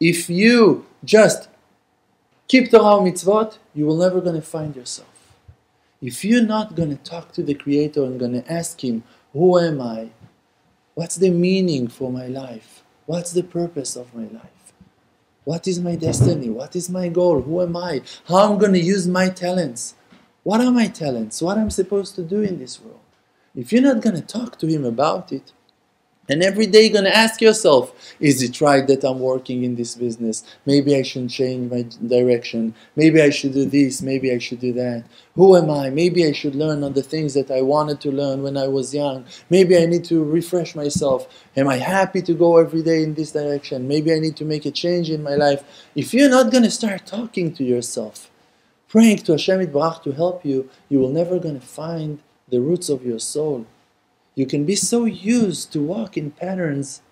If you just keep Torah mitzvot, you will never going to find yourself. If you're not going to talk to the Creator and going to ask Him, Who am I? What's the meaning for my life? What's the purpose of my life? What is my destiny? What is my goal? Who am I? How I'm going to use my talents? What are my talents? What I'm supposed to do in this world? If you're not going to talk to Him about it, and every day you're going to ask yourself, is it right that I'm working in this business? Maybe I should change my direction. Maybe I should do this. Maybe I should do that. Who am I? Maybe I should learn on the things that I wanted to learn when I was young. Maybe I need to refresh myself. Am I happy to go every day in this direction? Maybe I need to make a change in my life. If you're not going to start talking to yourself, praying to Hashem Yitbarach to help you, you will never going to find the roots of your soul you can be so used to walk in patterns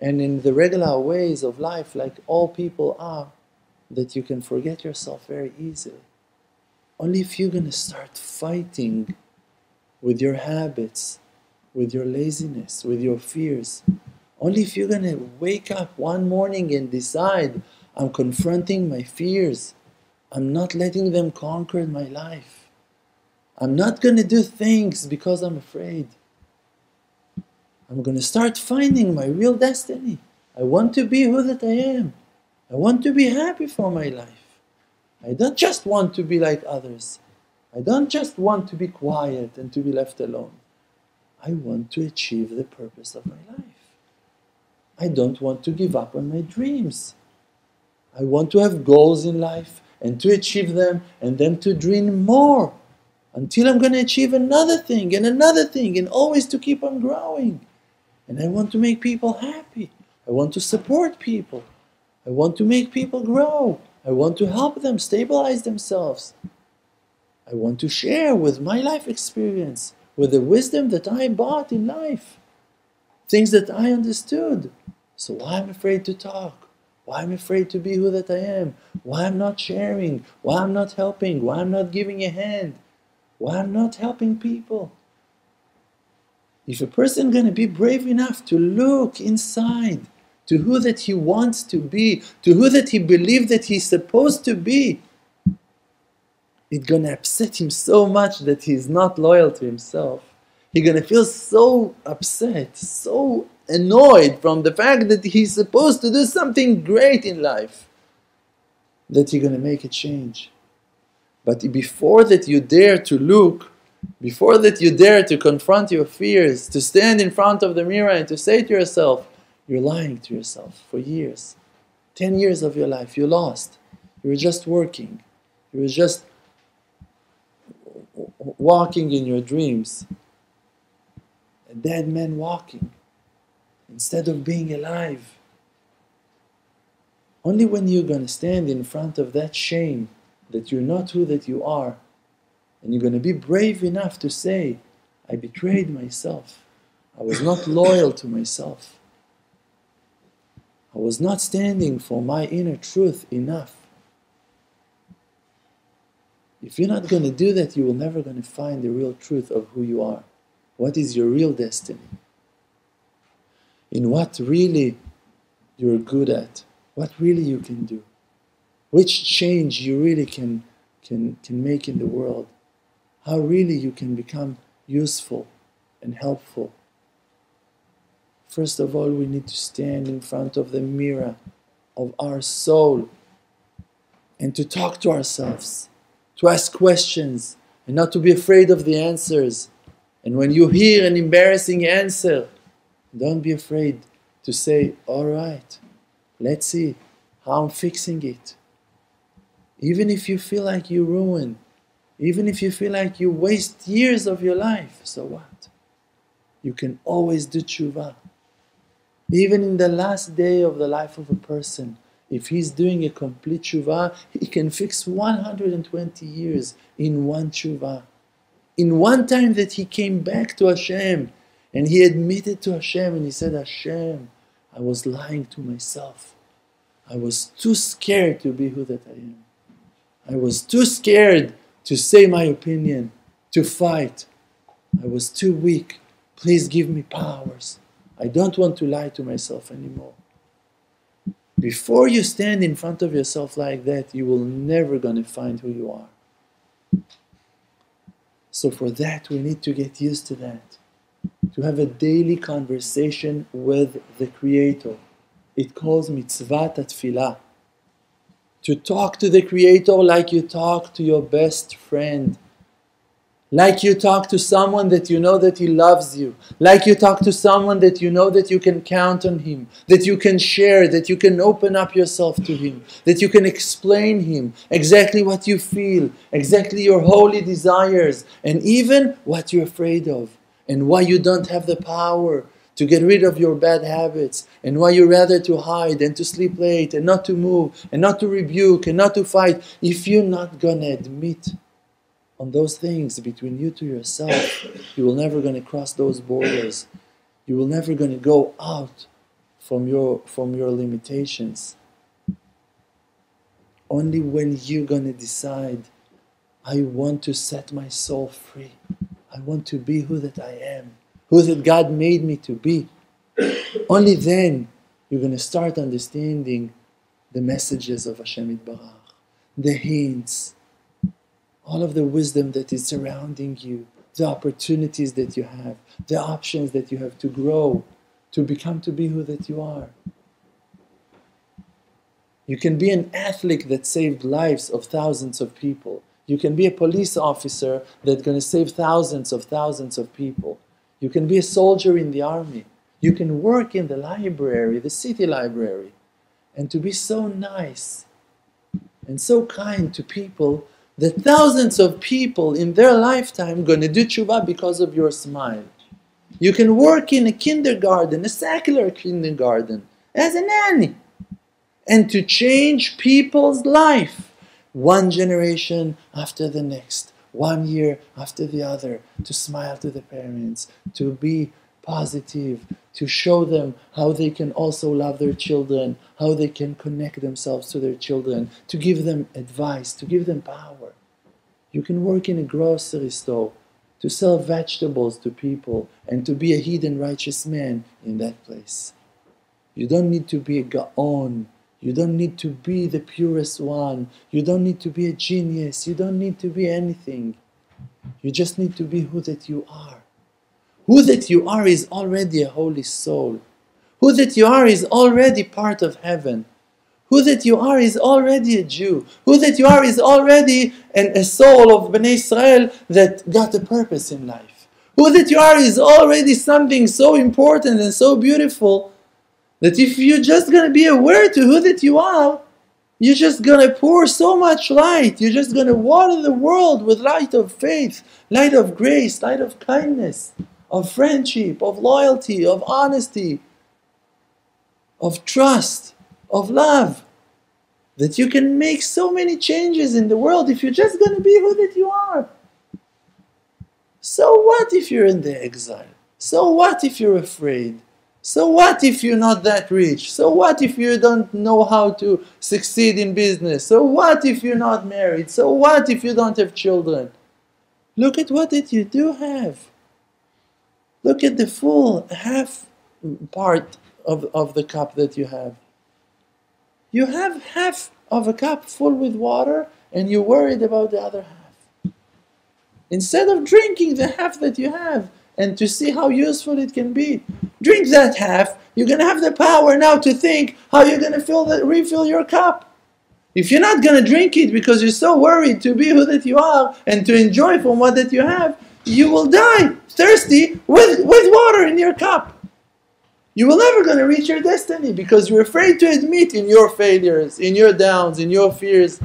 and in the regular ways of life, like all people are, that you can forget yourself very easily. Only if you're going to start fighting with your habits, with your laziness, with your fears, only if you're going to wake up one morning and decide, I'm confronting my fears, I'm not letting them conquer my life. I'm not going to do things because I'm afraid. I'm going to start finding my real destiny. I want to be who that I am. I want to be happy for my life. I don't just want to be like others. I don't just want to be quiet and to be left alone. I want to achieve the purpose of my life. I don't want to give up on my dreams. I want to have goals in life and to achieve them and then to dream more until I'm going to achieve another thing and another thing and always to keep on growing. And I want to make people happy. I want to support people. I want to make people grow. I want to help them stabilize themselves. I want to share with my life experience, with the wisdom that I bought in life, things that I understood. So why I'm afraid to talk? Why I'm afraid to be who that I am? Why I'm not sharing? Why I'm not helping? Why I'm not giving a hand? Why I'm not helping people? If a person going to be brave enough to look inside to who that he wants to be, to who that he believes that he's supposed to be, it's going to upset him so much that he's not loyal to himself. He's going to feel so upset, so annoyed from the fact that he's supposed to do something great in life that he's going to make a change. But before that you dare to look before that you dare to confront your fears, to stand in front of the mirror and to say to yourself, you're lying to yourself for years. 10 years of your life, you lost. You were just working. You were just walking in your dreams. A dead man walking instead of being alive. Only when you're going to stand in front of that shame that you're not who that you are and you're going to be brave enough to say, I betrayed myself. I was not loyal to myself. I was not standing for my inner truth enough. If you're not going to do that, you will never going to find the real truth of who you are. What is your real destiny? In what really you're good at? What really you can do? Which change you really can, can, can make in the world? How really you can become useful and helpful. First of all, we need to stand in front of the mirror of our soul and to talk to ourselves, to ask questions, and not to be afraid of the answers. And when you hear an embarrassing answer, don't be afraid to say, All right, let's see how I'm fixing it. Even if you feel like you're ruined, even if you feel like you waste years of your life, so what? You can always do tshuva. Even in the last day of the life of a person, if he's doing a complete tshuva, he can fix 120 years in one tshuva. In one time that he came back to Hashem and he admitted to Hashem and he said, Hashem, I was lying to myself. I was too scared to be who that I am. I was too scared to say my opinion, to fight. I was too weak. Please give me powers. I don't want to lie to myself anymore. Before you stand in front of yourself like that, you will never gonna find who you are. So for that, we need to get used to that. To have a daily conversation with the Creator. It calls mitzvah tefillah. To talk to the Creator like you talk to your best friend. Like you talk to someone that you know that he loves you, like you talk to someone that you know that you can count on him, that you can share, that you can open up yourself to him, that you can explain him exactly what you feel, exactly your holy desires, and even what you're afraid of, and why you don't have the power to get rid of your bad habits, and why you rather to hide and to sleep late and not to move and not to rebuke and not to fight if you're not gonna admit on those things between you to yourself, you will never going to cross those borders. You will never going to go out from your from your limitations. Only when you're going to decide, I want to set my soul free. I want to be who that I am, who that God made me to be. Only then you're going to start understanding the messages of Hashem Barach, the hints, all of the wisdom that is surrounding you, the opportunities that you have, the options that you have to grow, to become to be who that you are. You can be an athlete that saved lives of thousands of people. You can be a police officer that's going to save thousands of thousands of people. You can be a soldier in the army. You can work in the library, the city library, and to be so nice and so kind to people that thousands of people in their lifetime going to do tshuva because of your smile. You can work in a kindergarten, a secular kindergarten, as a nanny, and to change people's life one generation after the next, one year after the other, to smile to the parents, to be positive, to show them how they can also love their children, how they can connect themselves to their children, to give them advice, to give them power. You can work in a grocery store to sell vegetables to people and to be a hidden righteous man in that place. You don't need to be a Gaon. You don't need to be the purest one. You don't need to be a genius. You don't need to be anything. You just need to be who that you are. Who that you are is already a holy soul. Who that you are is already part of heaven. Who that you are is already a Jew. Who that you are is already an, a soul of Bnei Israel that got a purpose in life. Who that you are is already something so important and so beautiful that if you're just going to be aware to who that you are, you're just going to pour so much light. You're just going to water the world with light of faith, light of grace, light of kindness of friendship, of loyalty, of honesty, of trust, of love. That you can make so many changes in the world if you're just going to be who that you are. So what if you're in the exile? So what if you're afraid? So what if you're not that rich? So what if you don't know how to succeed in business? So what if you're not married? So what if you don't have children? Look at what that you do have. Look at the full half part of, of the cup that you have. You have half of a cup full with water and you're worried about the other half. Instead of drinking the half that you have and to see how useful it can be, drink that half. You're going to have the power now to think how you're going to fill the, refill your cup. If you're not going to drink it because you're so worried to be who that you are and to enjoy from what that you have, you will die thirsty with, with water in your cup. You will never going to reach your destiny because you're afraid to admit in your failures, in your downs, in your fears.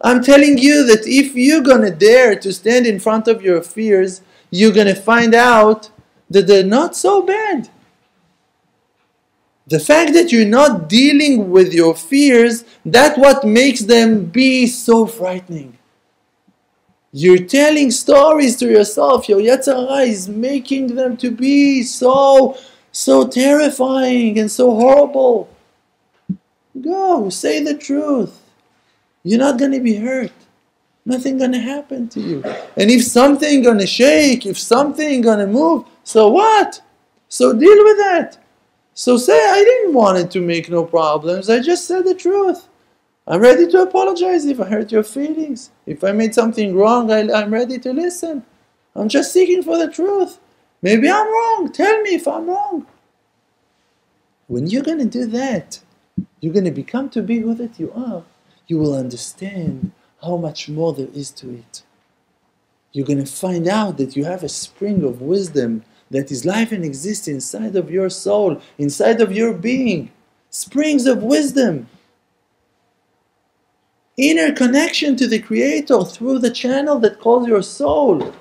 I'm telling you that if you're going to dare to stand in front of your fears, you're going to find out that they're not so bad. The fact that you're not dealing with your fears, that's what makes them be so frightening. You're telling stories to yourself. Your Yetzer Hara is making them to be so, so terrifying and so horrible. Go, say the truth. You're not going to be hurt. Nothing to happen to you. And if something to shake, if something to move, so what? So deal with that. So say, I didn't want it to make no problems. I just said the truth. I'm ready to apologize if I hurt your feelings. If I made something wrong, I, I'm ready to listen. I'm just seeking for the truth. Maybe I'm wrong. Tell me if I'm wrong. When you're to do that, you're to become to be who that you are. You will understand how much more there is to it. You're going to find out that you have a spring of wisdom that is life and exists inside of your soul, inside of your being. Springs of wisdom. Inner connection to the Creator through the channel that calls your soul.